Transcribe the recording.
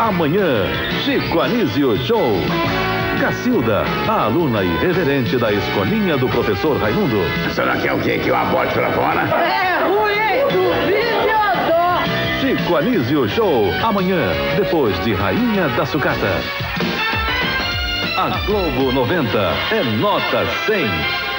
Amanhã, Chico Anísio Show. Cacilda, a aluna irreverente da escolinha do professor Raimundo. Será que é o quê? Que eu abote pra fora? É ruim, hein? Duvido eu. Chico Anísio Show. Amanhã, depois de Rainha da Sucata. A Globo 90 é nota 100.